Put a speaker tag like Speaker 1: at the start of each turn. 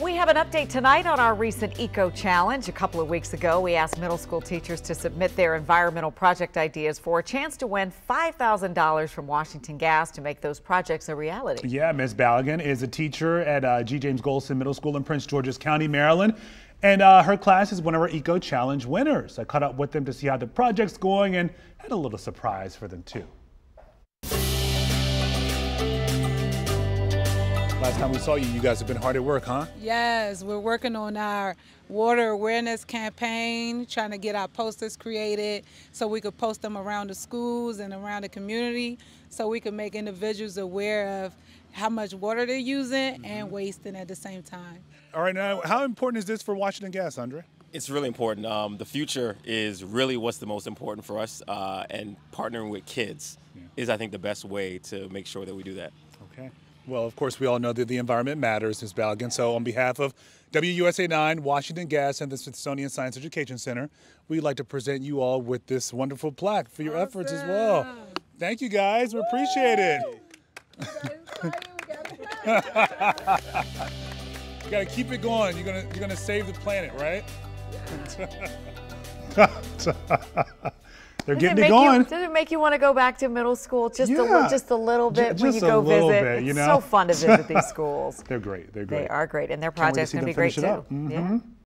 Speaker 1: We have an update tonight on our recent Eco Challenge. A couple of weeks ago, we asked middle school teachers to submit their environmental project ideas for a chance to win $5,000 from Washington Gas to make those projects a reality.
Speaker 2: Yeah, Ms. Balogun is a teacher at uh, G. James Gholson Middle School in Prince George's County, Maryland. And uh, her class is one of our Eco Challenge winners. I caught up with them to see how the project's going and had a little surprise for them, too. Last time we saw you, you guys have been hard at work, huh?
Speaker 3: Yes, we're working on our water awareness campaign, trying to get our posters created so we could post them around the schools and around the community so we can make individuals aware of how much water they're using mm -hmm. and wasting at the same time.
Speaker 2: All right, now, how important is this for Washington Gas, Andre?
Speaker 4: It's really important. Um, the future is really what's the most important for us, uh, and partnering with kids yeah. is, I think, the best way to make sure that we do that.
Speaker 2: Okay. Well, of course, we all know that the environment matters, Ms. Balogun. So, on behalf of WUSA 9, Washington Gas, and the Smithsonian Science Education Center, we'd like to present you all with this wonderful plaque for your awesome. efforts as well. Thank you, guys. We appreciate it. you gotta keep it going. You're gonna you're gonna save the planet, right? They're getting it going.
Speaker 1: You, does it make you want to go back to middle school just yeah. a just a little bit just when you go visit? Bit, you know? It's so fun to visit these schools.
Speaker 2: They're great. They're great.
Speaker 1: They are great, and their project's going to be great too. Mm -hmm. Yeah.